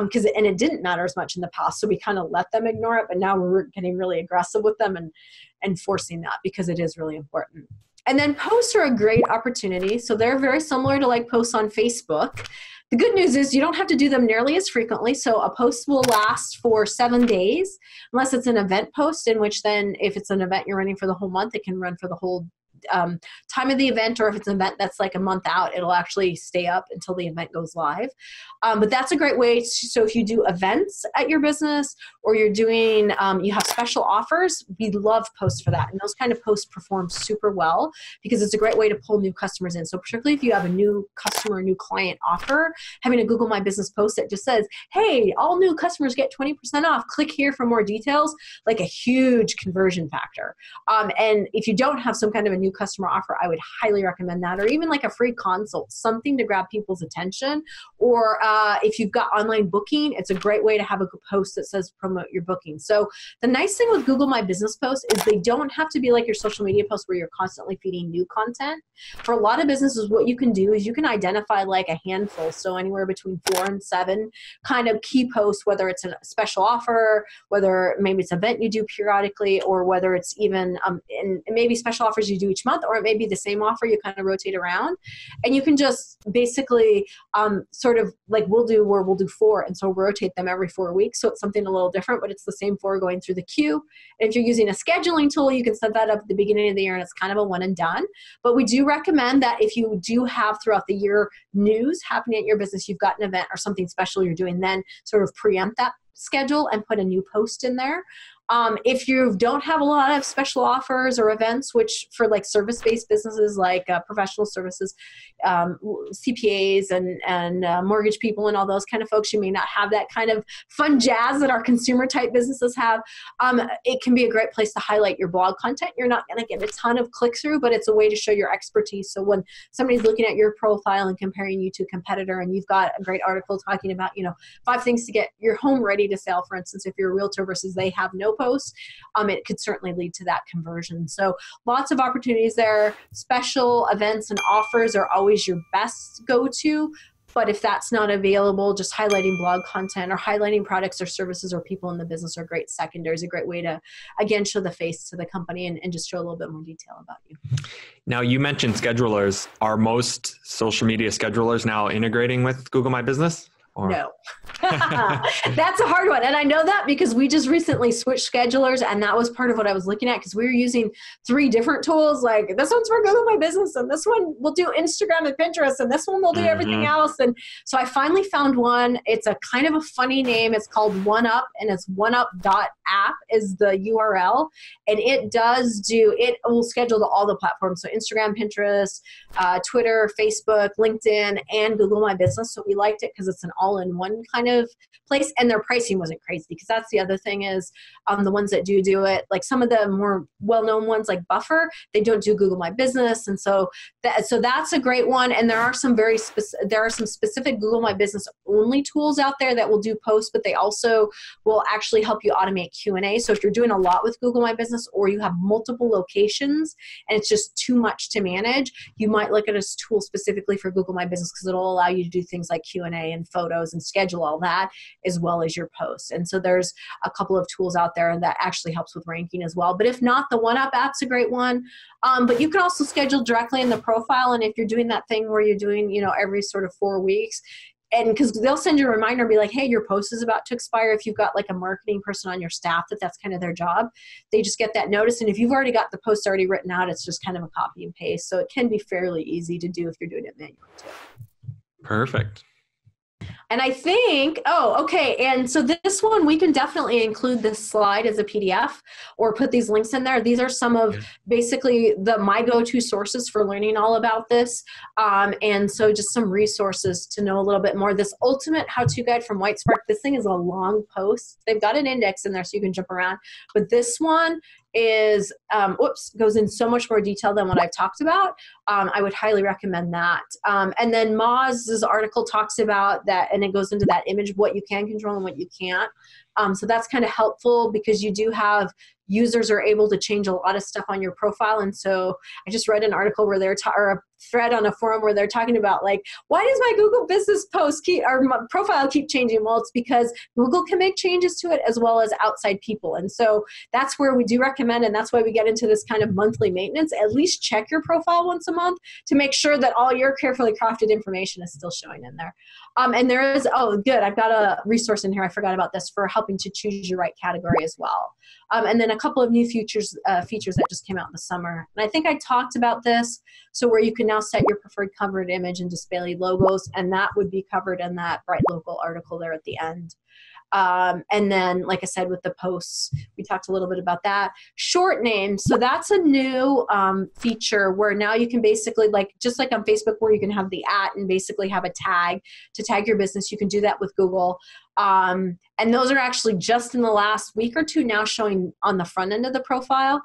because um, and it didn't matter as much in the past so we kind of let them ignore it but now we're getting really aggressive with them and enforcing that because it is really important And then posts are a great opportunity. So they're very similar to like posts on Facebook. The good news is you don't have to do them nearly as frequently. So a post will last for seven days, unless it's an event post, in which then if it's an event you're running for the whole month, it can run for the whole um, time of the event or if it's an event that's like a month out it'll actually stay up until the event goes live. Um, but that's a great way to, so if you do events at your business or you're doing um, you have special offers we love posts for that. And those kind of posts perform super well because it's a great way to pull new customers in. So particularly if you have a new customer new client offer having a google my business post that just says hey all new customers get 20% off. Click here for more details like a huge conversion factor. Um, and if you don't have some kind of a new customer offer, I would highly recommend that, or even like a free consult, something to grab people's attention. Or uh, if you've got online booking, it's a great way to have a post that says promote your booking. So the nice thing with Google My Business posts is they don't have to be like your social media posts where you're constantly feeding new content. For a lot of businesses, what you can do is you can identify like a handful, so anywhere between four and seven kind of key posts, whether it's a special offer, whether maybe it's an event you do periodically, or whether it's even um, and maybe special offers you do each month, or it may be the same offer. You kind of rotate around, and you can just basically um, sort of like we'll do where we'll do four, and so rotate them every four weeks. So it's something a little different, but it's the same four going through the queue. And if you're using a scheduling tool, you can set that up at the beginning of the year, and it's kind of a one and done. But we do recommend that if you do have throughout the year news happening at your business, you've got an event or something special you're doing, then sort of preempt that schedule and put a new post in there. Um, if you don't have a lot of special offers or events, which for like service based businesses like uh, professional services, um, CPAs and, and uh, mortgage people and all those kind of folks, you may not have that kind of fun jazz that our consumer type businesses have. Um, it can be a great place to highlight your blog content. You're not going to get a ton of click through, but it's a way to show your expertise. So when somebody's looking at your profile and comparing you to a competitor, and you've got a great article talking about, you know, five things to get your home ready to sell, for instance, if you're a realtor versus they have no posts, um, it could certainly lead to that conversion. So lots of opportunities there. Special events and offers are always your best go to. But if that's not available, just highlighting blog content or highlighting products or services or people in the business are great secondaries, a great way to, again, show the face to the company and, and just show a little bit more detail about you. Now, you mentioned schedulers. Are most social media schedulers now integrating with Google My Business? Or? No. That's a hard one. And I know that because we just recently switched schedulers and that was part of what I was looking at because we were using three different tools. Like this one's for Google My Business and this one will do Instagram and Pinterest and this one will do mm-hmm. everything else. And so I finally found one. It's a kind of a funny name. It's called OneUp and it's oneup.app is the URL. And it does do, it will schedule to all the platforms. So Instagram, Pinterest, uh, Twitter, Facebook, LinkedIn, and Google My Business. So we liked it because it's an all all in one kind of place and their pricing wasn't crazy because that's the other thing is um, the ones that do do it like some of the more well-known ones like buffer they don't do google my business and so that so that's a great one and there are some very specific there are some specific google my business only tools out there that will do posts but they also will actually help you automate q&a so if you're doing a lot with google my business or you have multiple locations and it's just too much to manage you might look at a tool specifically for google my business because it'll allow you to do things like q&a and photos photos and schedule all that as well as your posts. And so there's a couple of tools out there that actually helps with ranking as well. But if not, the OneUp app's a great one. Um, but you can also schedule directly in the profile. And if you're doing that thing where you're doing, you know, every sort of four weeks, and because they'll send you a reminder and be like hey your post is about to expire if you've got like a marketing person on your staff that that's kind of their job they just get that notice and if you've already got the post already written out it's just kind of a copy and paste so it can be fairly easy to do if you're doing it manually too perfect and I think, oh, okay. And so this one, we can definitely include this slide as a PDF or put these links in there. These are some of basically the my go-to sources for learning all about this. Um, and so just some resources to know a little bit more. This ultimate how-to guide from Whitespark, this thing is a long post. They've got an index in there so you can jump around. But this one is um, goes in so much more detail than what I've talked about. Um, I would highly recommend that. Um, and then Moz's article talks about that, and it goes into that image what you can control and what you can't. Um, so that's kind of helpful because you do have users are able to change a lot of stuff on your profile. And so I just read an article where they're ta- or a thread on a forum where they're talking about like, why does my Google Business post keep or profile keep changing? Well, it's because Google can make changes to it as well as outside people. And so that's where we do recommend, and that's why we get into this kind of monthly maintenance. At least check your profile once a month to make sure that all your carefully crafted information is still showing in there. Um, and there is, oh, good, I've got a resource in here. I forgot about this for helping to choose your right category as well. Um, and then a couple of new features uh, features that just came out in the summer. And I think I talked about this. So where you can now set your preferred covered image and display logos, and that would be covered in that Bright Local article there at the end. Um, and then, like I said, with the posts, we talked a little bit about that. Short names. So that's a new um, feature where now you can basically, like, just like on Facebook, where you can have the at and basically have a tag to tag your business. You can do that with Google. Um, and those are actually just in the last week or two now showing on the front end of the profile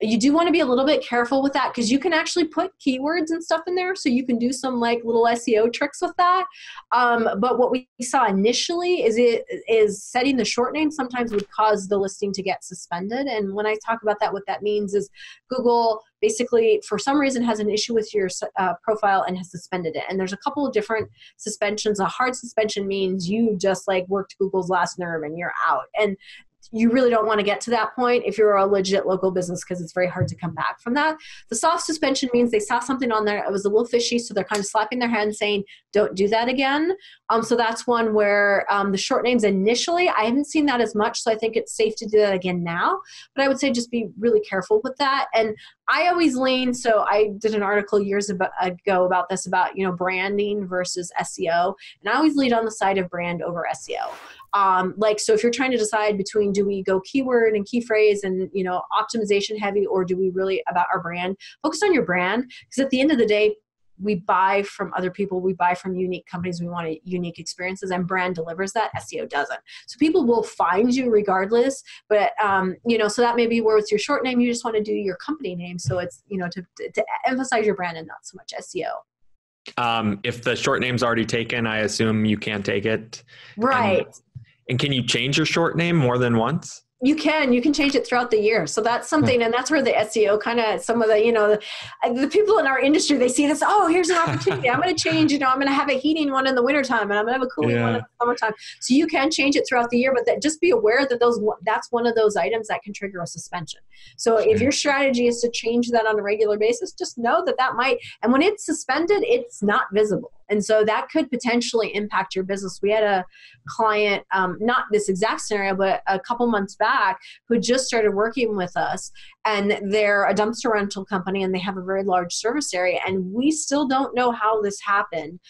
you do want to be a little bit careful with that because you can actually put keywords and stuff in there so you can do some like little seo tricks with that. Um, but what we saw initially is it is setting the short name sometimes would cause the listing to get suspended and when i talk about that what that means is google basically for some reason has an issue with your uh, profile and has suspended it and there's a couple of different suspensions. A hard suspension means you just like worked google's last nerve and you're out and you really don't want to get to that point if you're a legit local business because it's very hard to come back from that. The soft suspension means they saw something on there, it was a little fishy, so they're kind of slapping their hand saying, don't do that again. Um, so that's one where um, the short names initially, I haven't seen that as much, so I think it's safe to do that again now. But I would say just be really careful with that. And I always lean, so I did an article years ago about this about, you know, branding versus SEO. And I always lead on the side of brand over SEO um, like so if you're trying to decide between do we go keyword and key phrase and you know optimization heavy or do we really about our brand focus on your brand. Because at the end of the day we buy from other people we buy from unique companies we want a, unique experiences and brand delivers that seo doesn't. So people will find you regardless but um, you know so that may be where with your short name you just want to do your company name. So it's you know to, to emphasize your brand and not so much seo um, if the short name's already taken i assume you can't take it. Right. and and can you change your short name more than once? you can you can change it throughout the year. So that's something hmm. and that's where the seo kind of some of the you know the, the, people in our industry they see this oh here's an opportunity. I'm going to change you know i'm going to have a heating one in the wintertime and i'm going to have a cooling yeah. one in the summertime. So you can change it throughout the year but that, just be aware that those that's one of those items that can trigger a suspension. So if your strategy is to change that on a regular basis just know that that might and when it's suspended it's not visible and so that could potentially impact your business. We had a client, um, not this exact scenario, but a couple months back, who just started working with us, and they're a dumpster rental company and they have a very large service area. And we still don't know how this happened.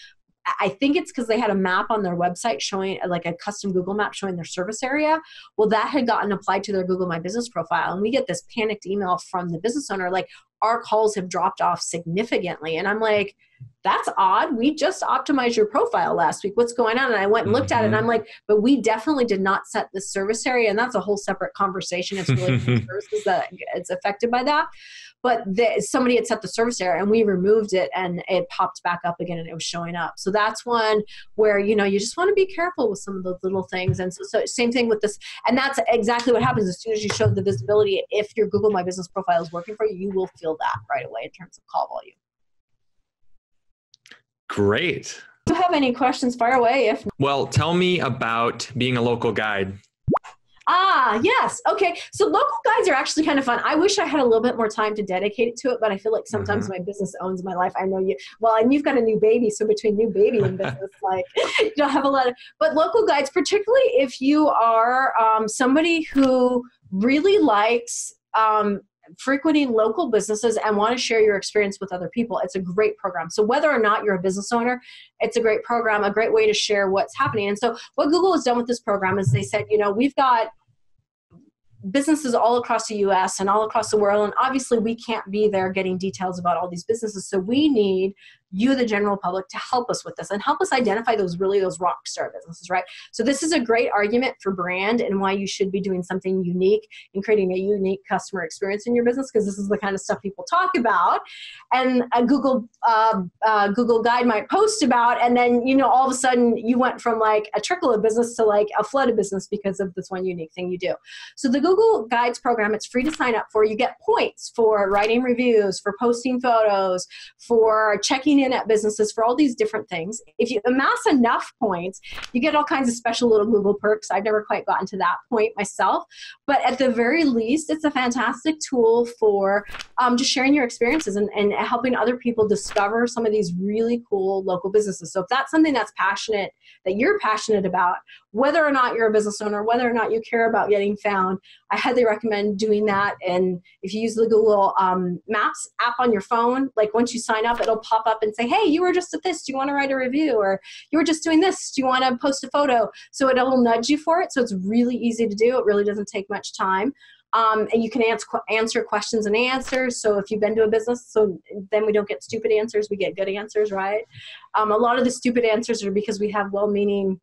I think it's because they had a map on their website showing, like a custom Google map showing their service area. Well, that had gotten applied to their Google My Business profile. And we get this panicked email from the business owner, like, our calls have dropped off significantly. And I'm like, that's odd. We just optimized your profile last week. What's going on? And I went and looked mm-hmm. at it and I'm like, but we definitely did not set this service area. And that's a whole separate conversation. It's really services that it's affected by that. But the, somebody had set the service area and we removed it and it popped back up again and it was showing up. So that's one where, you know, you just want to be careful with some of those little things. And so, so same thing with this. And that's exactly what happens as soon as you show the visibility. If your Google My Business profile is working for you, you will feel that right away in terms of call volume. Great. Do you have any questions? Fire away. If well, tell me about being a local guide. Ah, yes. Okay. So local guides are actually kind of fun. I wish I had a little bit more time to dedicate it to it, but I feel like sometimes mm-hmm. my business owns my life. I know you well, and you've got a new baby, so between new baby and business, like you don't have a lot of. But local guides, particularly if you are um, somebody who really likes um, frequenting local businesses and want to share your experience with other people, it's a great program. So, whether or not you're a business owner, it's a great program, a great way to share what's happening. And so, what Google has done with this program is they said, you know, we've got businesses all across the US and all across the world. And obviously, we can't be there getting details about all these businesses. So, we need you the general public to help us with this and help us identify those really those rock star businesses right? So this is a great argument for brand and why you should be doing something unique and creating a unique customer experience in your business because this is the kind of stuff people talk about. And a google uh, uh, google guide might post about and then you know all of a sudden you went from like a trickle of business to like a flood of business because of this one unique thing you do. So the google guides program it's free to sign up for. You get points for writing reviews for posting photos for checking in at businesses for all these different things. If you amass enough points, you get all kinds of special little Google perks. I've never quite gotten to that point myself, but at the very least, it's a fantastic tool for um, just sharing your experiences and, and helping other people discover some of these really cool local businesses. So if that's something that's passionate, that you're passionate about, whether or not you're a business owner, whether or not you care about getting found, I highly recommend doing that. And if you use the Google um, Maps app on your phone, like once you sign up, it'll pop up and say, hey, you were just at this. Do you want to write a review? Or you were just doing this. Do you want to post a photo? So it'll nudge you for it. So it's really easy to do. It really doesn't take much time. Um, and you can answer, answer questions and answers. So if you've been to a business, so then we don't get stupid answers, we get good answers, right? Um, a lot of the stupid answers are because we have well-meaning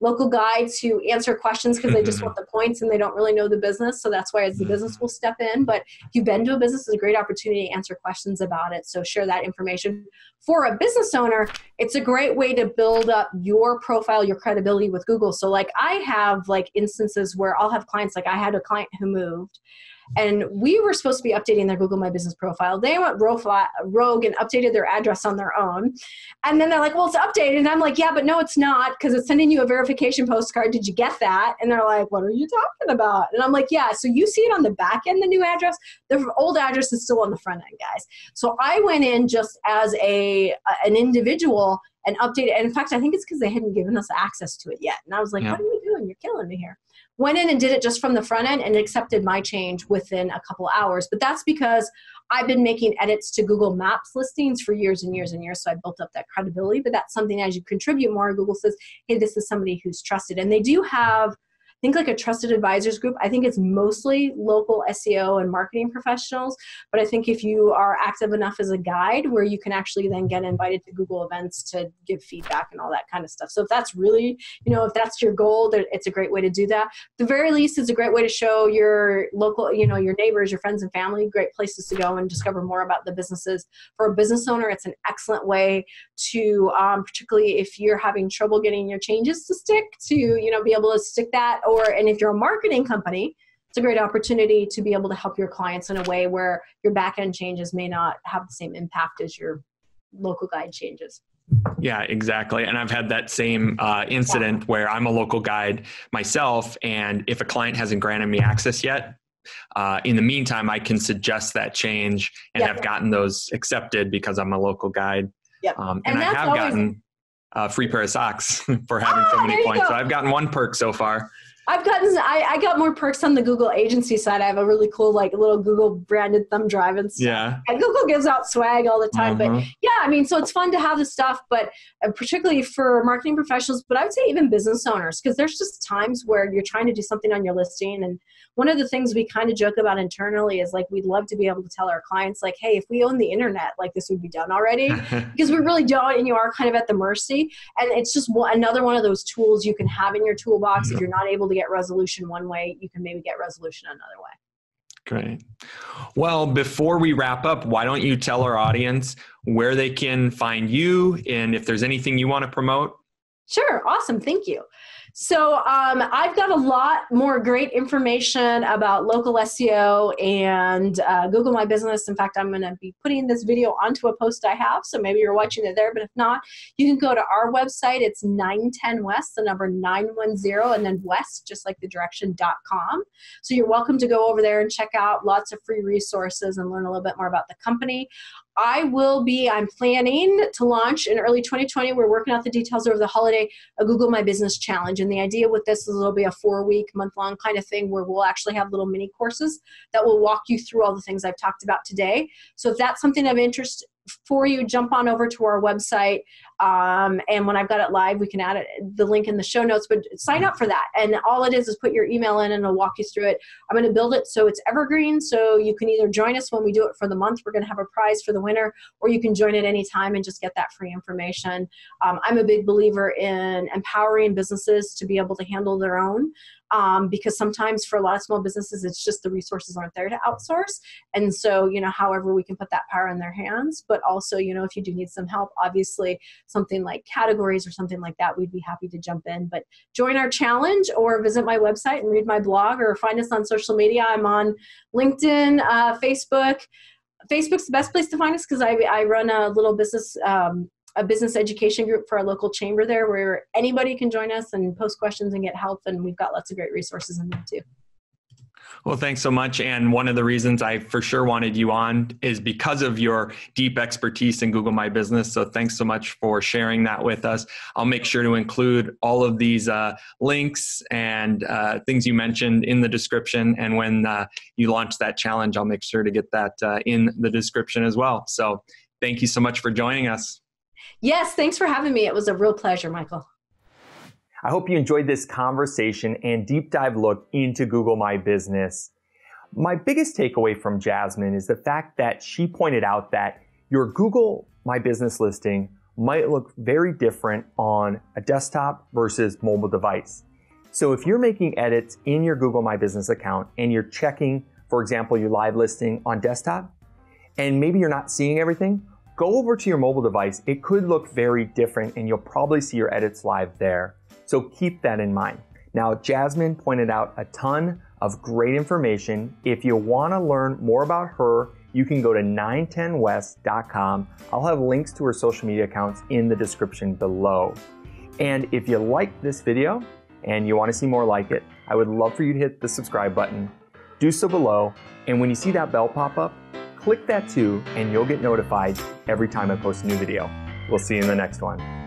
local guides who answer questions because they just want the points and they don't really know the business. So that's why as the business mm-hmm. will step in. But if you've been to a business, it's a great opportunity to answer questions about it. So share that information. For a business owner, it's a great way to build up your profile, your credibility with Google. So like I have like instances where I'll have clients, like I had a client who moved and we were supposed to be updating their Google My Business profile. They went rogue and updated their address on their own. And then they're like, well, it's updated. And I'm like, yeah, but no, it's not because it's sending you a verification postcard. Did you get that? And they're like, what are you talking about? And I'm like, yeah, so you see it on the back end, the new address. The old address is still on the front end, guys. So I went in just as a an individual and updated. And in fact, I think it's because they hadn't given us access to it yet. And I was like, yeah. what are you doing? You're killing me here went in and did it just from the front end and accepted my change within a couple hours. But that's because I've been making edits to Google Maps listings for years and years and years. So I built up that credibility. But that's something as you contribute more, Google says, hey, this is somebody who's trusted. And they do have think like a trusted advisors group. I think it's mostly local seo and marketing professionals but i think if you are active enough as a guide where you can actually then get invited to google events to give feedback and all that kind of stuff. So if that's really you know if that's your goal it's a great way to do that. The very least it's a great way to show your local you know your neighbors your friends and family great places to go and discover more about the businesses. For a business owner it's an excellent way to um, particularly if you're having trouble getting your changes to stick to you know be able to stick that or and if you're a marketing company it's a great opportunity to be able to help your clients in a way where your back end changes may not have the same impact as your local guide changes yeah, exactly. And I've had that same uh, incident yeah. where I'm a local guide myself, and if a client hasn't granted me access yet, uh, in the meantime, I can suggest that change and yeah. have gotten those accepted because I'm a local guide. Yep. Um, and, and I have always... gotten a free pair of socks for having oh, so many points. So I've gotten one perk so far. I've gotten I, I got more perks on the Google agency side. I have a really cool like little Google branded thumb drive and stuff. Yeah. And Google gives out swag all the time. Uh-huh. But yeah, I mean, so it's fun to have the stuff, but uh, particularly for marketing professionals, but I would say even business owners, because there's just times where you're trying to do something on your listing and one of the things we kind of joke about internally is like we'd love to be able to tell our clients like hey if we own the internet like this would be done already because we really don't and you are kind of at the mercy and it's just another one of those tools you can have in your toolbox if you're not able to get resolution one way you can maybe get resolution another way Great. Well, before we wrap up, why don't you tell our audience where they can find you and if there's anything you want to promote? Sure. Awesome. Thank you. So um, I've got a lot more great information about local SEO and uh, Google My Business. In fact, I'm going to be putting this video onto a post I have, so maybe you're watching it there. But if not, you can go to our website. It's 910 West, the number 910, and then West, just like the direction.com. So you're welcome to go over there and check out lots of free resources and learn a little bit more about the company. I will be, I'm planning to launch in early 2020. We're working out the details over the holiday, a Google My Business Challenge. And the idea with this is it'll be a four week, month long kind of thing where we'll actually have little mini courses that will walk you through all the things I've talked about today. So if that's something of interest for you, jump on over to our website. Um, and when I've got it live, we can add it, the link in the show notes. But sign up for that. And all it is is put your email in and it'll walk you through it. I'm going to build it so it's evergreen. So you can either join us when we do it for the month, we're going to have a prize for the winner, or you can join at any time and just get that free information. Um, I'm a big believer in empowering businesses to be able to handle their own um, because sometimes for a lot of small businesses, it's just the resources aren't there to outsource. And so, you know, however we can put that power in their hands, but also, you know, if you do need some help, obviously something like categories or something like that, we'd be happy to jump in. But join our challenge or visit my website and read my blog or find us on social media. I'm on LinkedIn, uh, Facebook. Facebook's the best place to find us because I, I run a little business um, a business education group for our local chamber there where anybody can join us and post questions and get help. And we've got lots of great resources in there too. Well, thanks so much. And one of the reasons I for sure wanted you on is because of your deep expertise in Google My Business. So thanks so much for sharing that with us. I'll make sure to include all of these uh, links and uh, things you mentioned in the description. And when uh, you launch that challenge, I'll make sure to get that uh, in the description as well. So thank you so much for joining us. Yes, thanks for having me. It was a real pleasure, Michael. I hope you enjoyed this conversation and deep dive look into Google My Business. My biggest takeaway from Jasmine is the fact that she pointed out that your Google My Business listing might look very different on a desktop versus mobile device. So if you're making edits in your Google My Business account and you're checking, for example, your live listing on desktop, and maybe you're not seeing everything, go over to your mobile device. It could look very different and you'll probably see your edits live there. So keep that in mind. Now, Jasmine pointed out a ton of great information. If you want to learn more about her, you can go to 910west.com. I'll have links to her social media accounts in the description below. And if you like this video and you want to see more like it, I would love for you to hit the subscribe button. Do so below. And when you see that bell pop up, click that too, and you'll get notified every time I post a new video. We'll see you in the next one.